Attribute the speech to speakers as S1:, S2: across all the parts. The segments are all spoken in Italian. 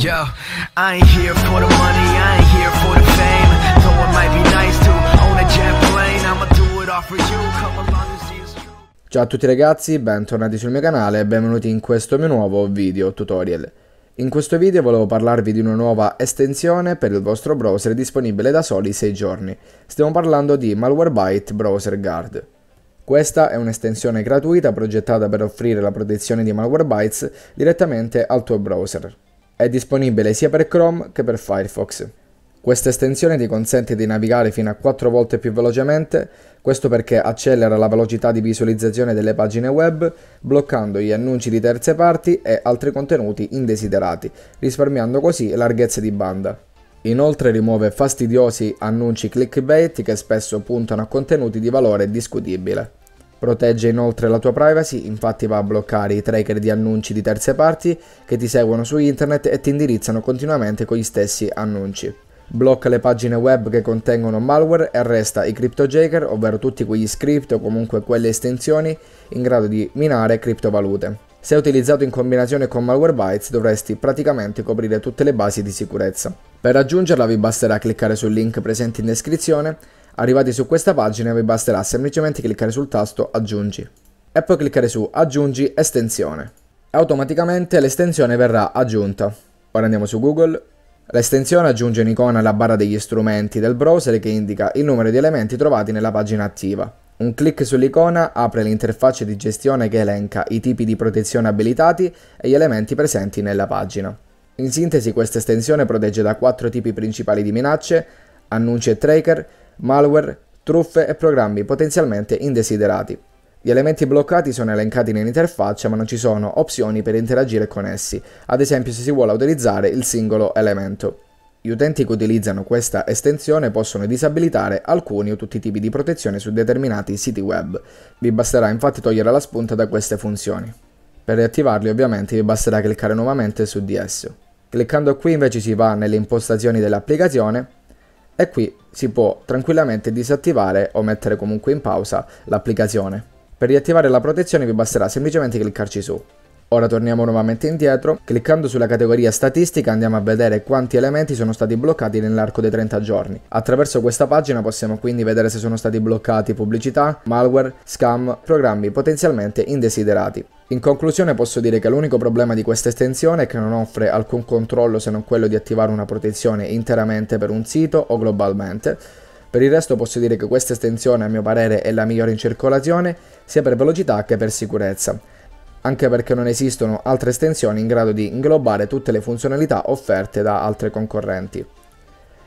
S1: Yo, I ain't here for the money, I ain't here for the fame. Though it might be nice to own a jet plane, I'ma do it all for you. Come along.
S2: Ciao a tutti ragazzi, bentornati sul mio canale e benvenuti in questo mio nuovo video tutorial. In questo video volevo parlarvi di una nuova estensione per il vostro browser disponibile da soli 6 giorni. Stiamo parlando di Malwarebytes Browser Guard. Questa è un'estensione gratuita progettata per offrire la protezione di Malwarebytes direttamente al tuo browser. È disponibile sia per Chrome che per Firefox. Questa estensione ti consente di navigare fino a 4 volte più velocemente, questo perché accelera la velocità di visualizzazione delle pagine web, bloccando gli annunci di terze parti e altri contenuti indesiderati, risparmiando così larghezze di banda. Inoltre rimuove fastidiosi annunci clickbait che spesso puntano a contenuti di valore discutibile. Protegge inoltre la tua privacy, infatti va a bloccare i tracker di annunci di terze parti che ti seguono su internet e ti indirizzano continuamente con gli stessi annunci. Blocca le pagine web che contengono malware e arresta i cryptojacker, ovvero tutti quegli script o comunque quelle estensioni in grado di minare criptovalute. Se utilizzato in combinazione con Malwarebytes dovresti praticamente coprire tutte le basi di sicurezza. Per raggiungerla vi basterà cliccare sul link presente in descrizione Arrivati su questa pagina vi basterà semplicemente cliccare sul tasto aggiungi e poi cliccare su aggiungi estensione. Automaticamente l'estensione verrà aggiunta. Ora andiamo su Google. L'estensione aggiunge un'icona alla barra degli strumenti del browser che indica il numero di elementi trovati nella pagina attiva. Un clic sull'icona apre l'interfaccia di gestione che elenca i tipi di protezione abilitati e gli elementi presenti nella pagina. In sintesi questa estensione protegge da quattro tipi principali di minacce, annunci e tracker, malware, truffe e programmi potenzialmente indesiderati. Gli elementi bloccati sono elencati nell'interfaccia ma non ci sono opzioni per interagire con essi, ad esempio se si vuole utilizzare il singolo elemento. Gli utenti che utilizzano questa estensione possono disabilitare alcuni o tutti i tipi di protezione su determinati siti web. Vi basterà infatti togliere la spunta da queste funzioni. Per riattivarli ovviamente vi basterà cliccare nuovamente su di esso. Cliccando qui invece si va nelle impostazioni dell'applicazione e qui si può tranquillamente disattivare o mettere comunque in pausa l'applicazione. Per riattivare la protezione vi basterà semplicemente cliccarci su. Ora torniamo nuovamente indietro, cliccando sulla categoria statistica andiamo a vedere quanti elementi sono stati bloccati nell'arco dei 30 giorni. Attraverso questa pagina possiamo quindi vedere se sono stati bloccati pubblicità, malware, scam, programmi potenzialmente indesiderati. In conclusione posso dire che l'unico problema di questa estensione è che non offre alcun controllo se non quello di attivare una protezione interamente per un sito o globalmente. Per il resto posso dire che questa estensione a mio parere è la migliore in circolazione sia per velocità che per sicurezza anche perché non esistono altre estensioni in grado di inglobare tutte le funzionalità offerte da altre concorrenti.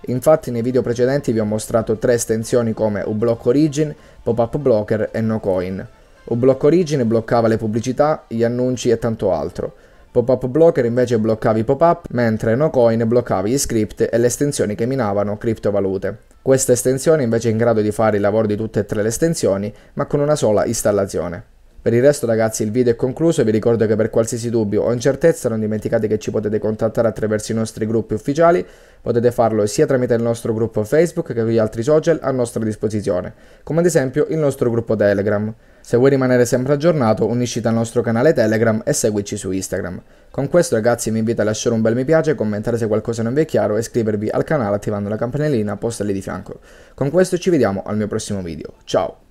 S2: Infatti nei video precedenti vi ho mostrato tre estensioni come uBlock Origin, Pop-up Blocker e NoCoin. uBlock Origin bloccava le pubblicità, gli annunci e tanto altro. Pop-up Blocker invece bloccava i pop-up, mentre NoCoin bloccava gli script e le estensioni che minavano criptovalute. Questa estensione invece è in grado di fare il lavoro di tutte e tre le estensioni, ma con una sola installazione. Per il resto ragazzi il video è concluso e vi ricordo che per qualsiasi dubbio o incertezza non dimenticate che ci potete contattare attraverso i nostri gruppi ufficiali, potete farlo sia tramite il nostro gruppo Facebook che con gli altri social a nostra disposizione, come ad esempio il nostro gruppo Telegram. Se vuoi rimanere sempre aggiornato unisciti al nostro canale Telegram e seguici su Instagram. Con questo ragazzi vi invito a lasciare un bel mi piace, commentare se qualcosa non vi è chiaro e iscrivervi al canale attivando la campanellina posta lì di fianco. Con questo ci vediamo al mio prossimo video, ciao!